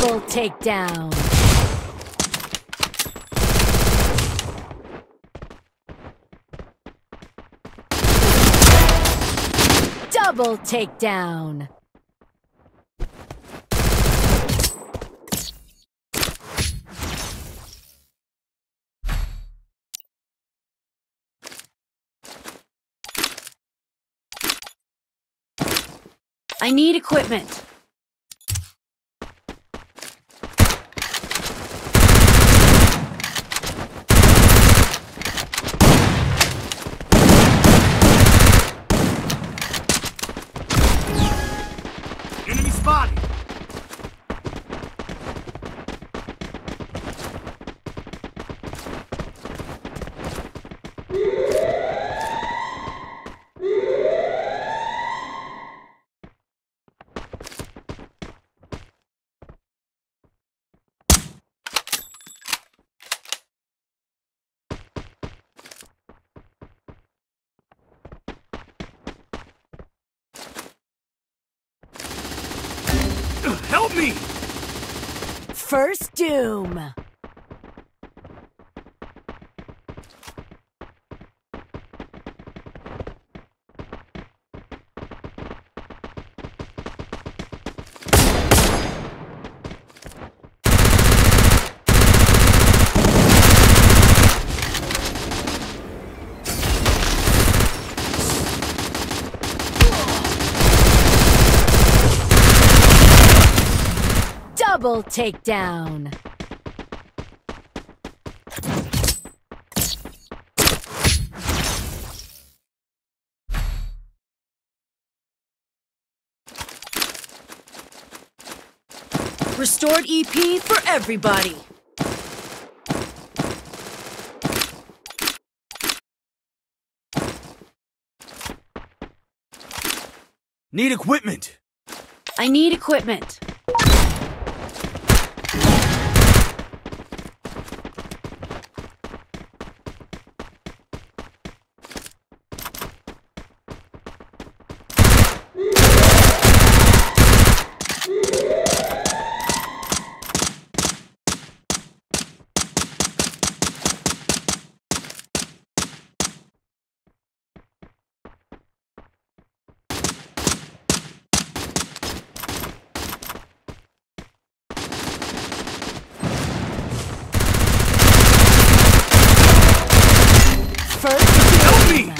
Double takedown. Double takedown. I need equipment. Enemy spotted! Help me! First Doom. Double takedown. Restored EP for everybody. Need equipment! I need equipment. First Help me! Doom.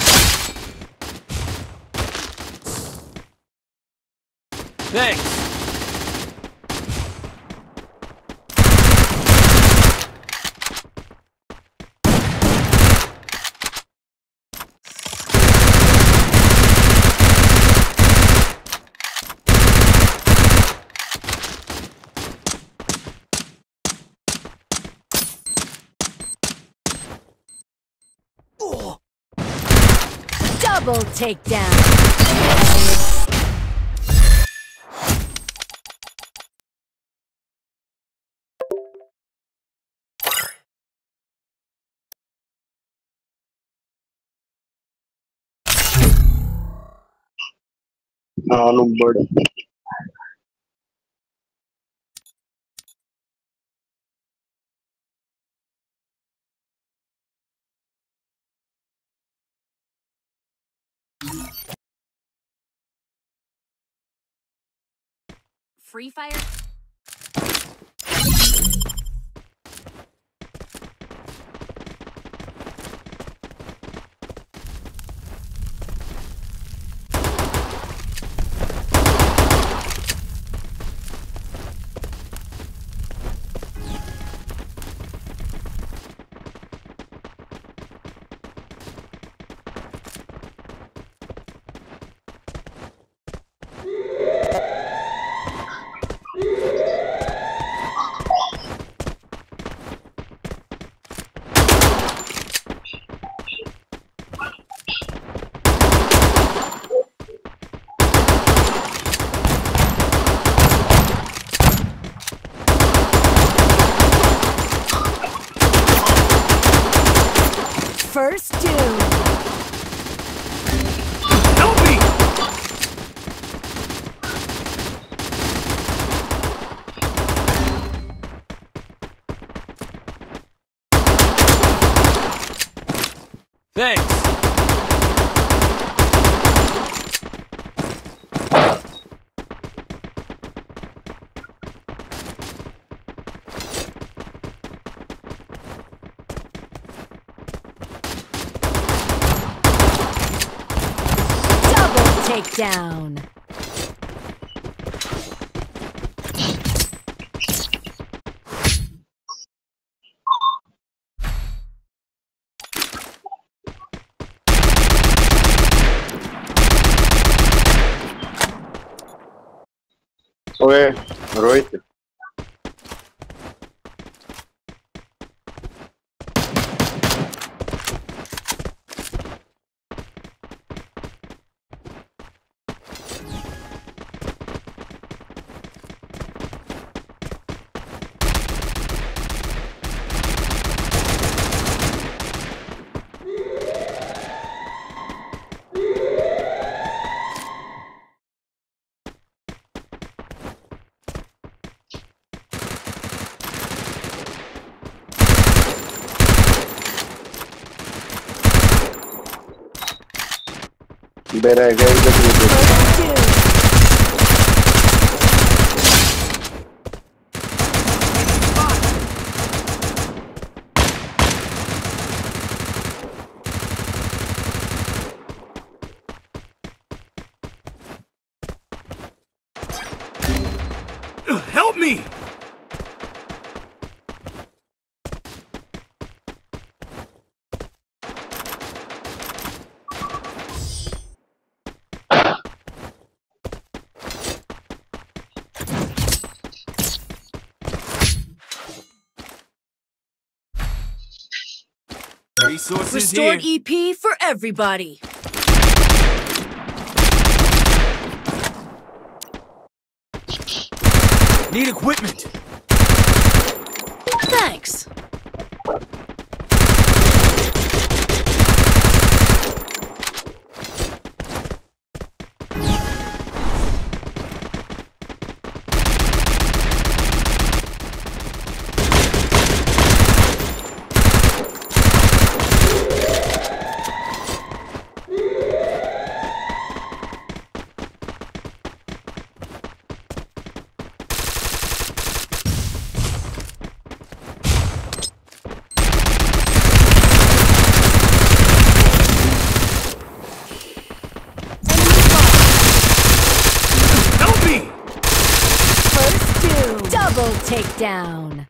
Thanks! Double takedown. on upward Free Fire. First 2. Takedown. Ой, right. मेरा है क्या इधर से देखो। First two. Ugh, Help me! Resources Restored here. EP for everybody. Need equipment. Thanks. Help me! First two. Takedown.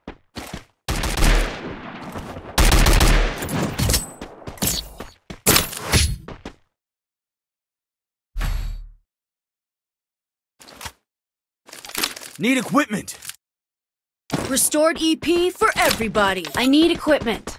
Need equipment. Restored EP for everybody. I need equipment.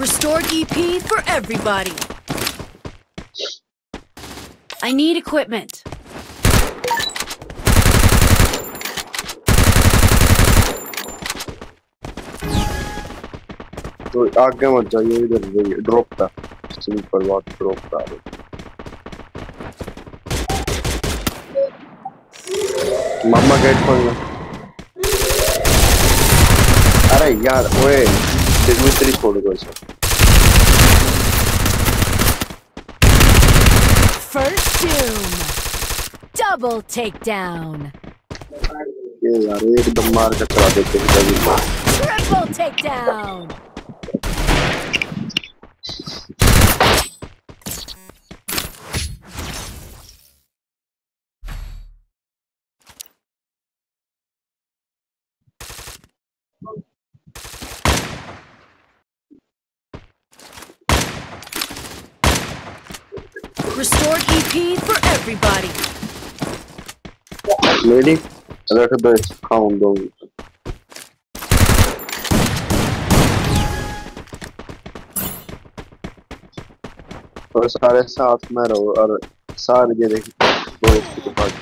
Restored EP for everybody. I need equipment. तो आगे मत जाइए इधर drop था simple बात drop था मामा gate खोलना अरे यार ओए डिमिट्री छोड़ दो First doom. Double takedown. Triple takedown. Restored EP for everybody. Lady, let the count down. और सारे साथ में रहो और सारे ये देखिए दो इसके पास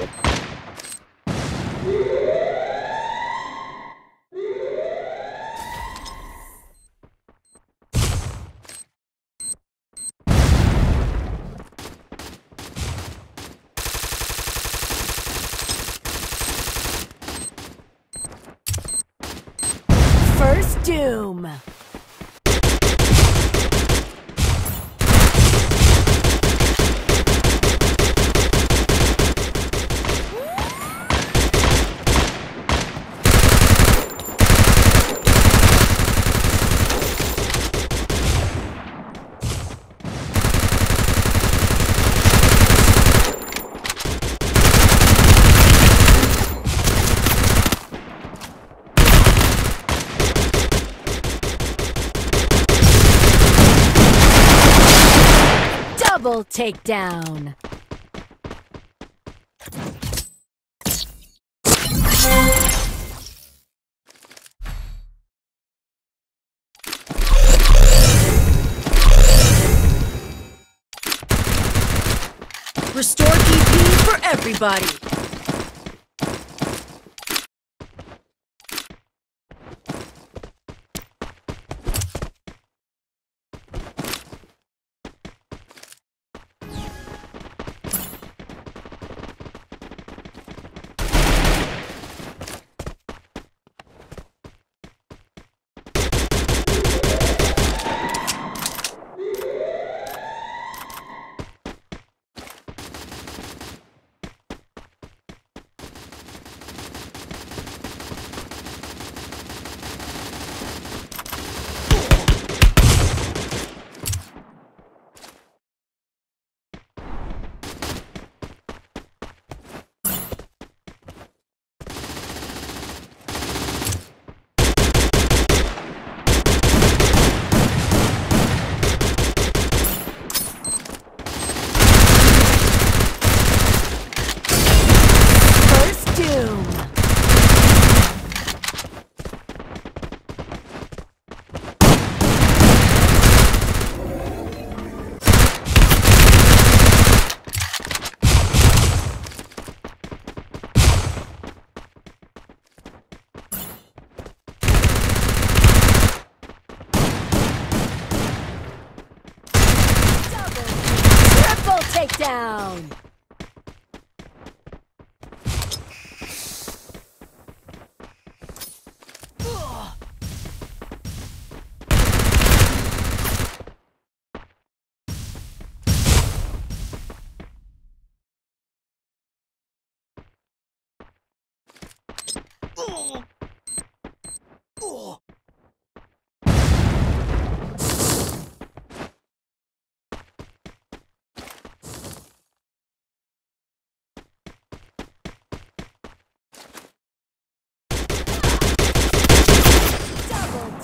Double takedown. Restore EP for everybody.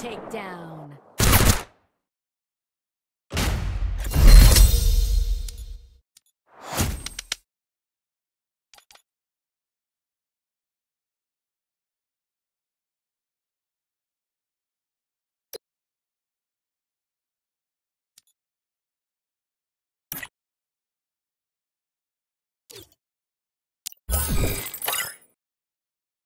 Takedown.